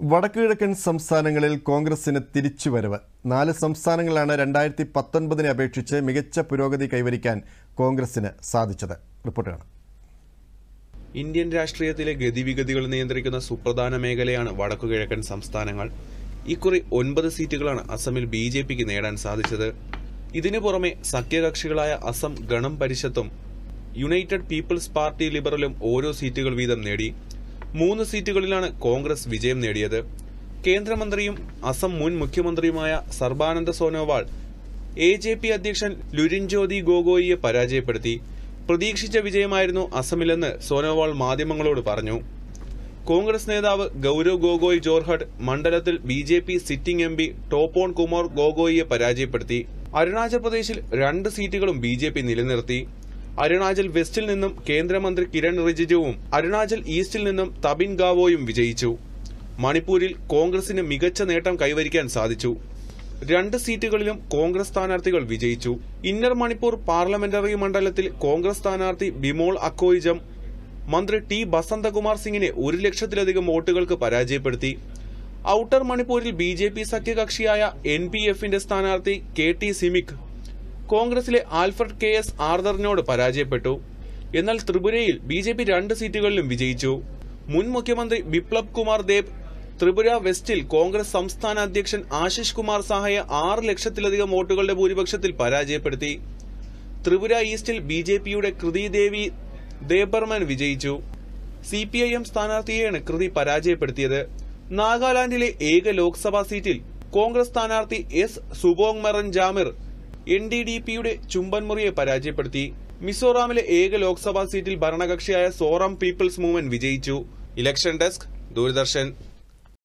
വടക്കുകിഴക്കൻ സംസ്ഥാനങ്ങളിൽ കോൺഗ്രസിന് തിരിച്ചുവരവ്. നാല് സംസ്ഥാനങ്ങളാണ് രണ്ടായിരത്തി പത്തൊൻപതിനെ അപേക്ഷിച്ച് മികച്ച പുരോഗതി കൈവരിക്കാൻ കോൺഗ്രസിന് സാധിച്ചത്. റിപ്പോർട്ട് കാണാം. ഇന്ത്യൻ രാഷ്ട്രീയത്തിലെ ഗതിവിഗതികൾ നിയന്ത്രിക്കുന്ന സുപ്രധാന മേഖലയാണ് വടക്കുകിഴക്കൻ സംസ്ഥാനങ്ങൾ. ഇക്കുറി ഒൻപത് സീറ്റുകളാണ് അസമിൽ ബി ജെ പിക്ക് നേടാൻ സാധിച്ചത്. ഇതിനു പുറമെ സഖ്യകക്ഷികളായ അസം ഗണം പരിഷത്തും യുണൈറ്റഡ് പീപ്പിൾസ് പാർട്ടി ലിബറലും ഓരോ സീറ്റുകൾ വീതം നേടി. മൂന്ന് സീറ്റുകളിലാണ് കോൺഗ്രസ് വിജയം നേടിയത്. കേന്ദ്രമന്ത്രിയും അസം മുൻ മുഖ്യമന്ത്രിയുമായ Sarbananda Sonowal A J P അധ്യക്ഷൻ ലുരിൻജ്യോതി ഗോഗോയിയെ പരാജയപ്പെടുത്തി. പ്രതീക്ഷിച്ച വിജയമായിരുന്നു അസമിലെന്ന് സോനോവാൾ മാധ്യമങ്ങളോട് പറഞ്ഞു. കോൺഗ്രസ് നേതാവ് ഗൌരവ് ഗോഗോയ് ജോർഹട്ട് മണ്ഡലത്തിൽ B J P sitting M P Topon Kumar ഗോഗോയിയെ പരാജയപ്പെടുത്തി. അരുണാചൽ പ്രദേശിൽ രണ്ട് സീറ്റുകളും ബി നിലനിർത്തി. അരുണാചൽ വെസ്റ്റിൽ നിന്നും കേന്ദ്രമന്ത്രി കിരൺ റിജിജുവും അരുണാചൽ ഈസ്റ്റിൽ നിന്നും തബിൻ ഗാവോയും വിജയിച്ചു. മണിപ്പൂരിൽ കോൺഗ്രസിന് മികച്ച നേട്ടം കൈവരിക്കാൻ സാധിച്ചു. രണ്ട് സീറ്റുകളിലും കോൺഗ്രസ് സ്ഥാനാർത്ഥികൾ വിജയിച്ചു. ഇന്നർ മണിപ്പൂർ പാർലമെന്ററി മണ്ഡലത്തിൽ കോൺഗ്രസ് സ്ഥാനാർത്ഥി ബിമോൾ അക്കോയിജം മന്ത്രി ടി ബസന്തകുമാർ സിംഗിനെ ഒരു ലക്ഷത്തിലധികം വോട്ടുകൾക്ക് പരാജയപ്പെടുത്തി. ഔട്ടർ മണിപ്പൂരിൽ ബി ജെ പി സഖ്യകക്ഷിയായ എൻ പി എഫിന്റെ സ്ഥാനാർത്ഥി കെ ടി സിമിക് കോൺഗ്രസിലെ ആൽഫ്രഡ് കെ എസ് ആർദറിനോട് പരാജയപ്പെട്ടു. എന്നാൽ ത്രിപുരയിൽ ബി ജെ പി രണ്ട് സീറ്റുകളിലും വിജയിച്ചു. മുൻ മുഖ്യമന്ത്രി ബിപ്ലബ് കുമാർ ദേബ് ത്രിപുര വെസ്റ്റിൽ കോൺഗ്രസ് സംസ്ഥാന അധ്യക്ഷൻ ആശിഷ് കുമാർ സഹായ ആറ് ലക്ഷത്തിലധികം വോട്ടുകളുടെ ഭൂരിപക്ഷത്തിൽ പരാജയപ്പെടുത്തി. ത്രിപുര ഈസ്റ്റിൽ ബി ജെ പിയുടെ കൃതി ദേവി ദേബർമൻ വിജയിച്ചു. സി പി ഐ എം സ്ഥാനാർത്ഥിയെയാണ് കൃതി പരാജയപ്പെടുത്തിയത്. നാഗാലാൻഡിലെ ഏക ലോക്സഭാ സീറ്റിൽ കോൺഗ്രസ് സ്ഥാനാർത്ഥി S Supong Meren Jamir N D D പിയുടെ ചുംബൻമുറിയെ പരാജയപ്പെടുത്തി. മിസോറാമിലെ ഏക ലോക്സഭാ സീറ്റിൽ ഭരണകക്ഷിയായ സോറാം പീപ്പിൾസ് മൂവ്മെന്റ് വിജയിച്ചു. Election desk Doordarshan.